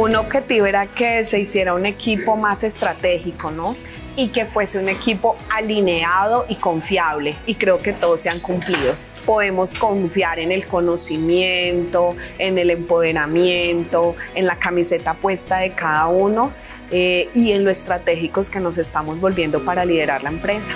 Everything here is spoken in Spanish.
Un objetivo era que se hiciera un equipo más estratégico, ¿no? Y que fuese un equipo alineado y confiable. Y creo que todos se han cumplido podemos confiar en el conocimiento, en el empoderamiento, en la camiseta puesta de cada uno eh, y en lo estratégicos que nos estamos volviendo para liderar la empresa.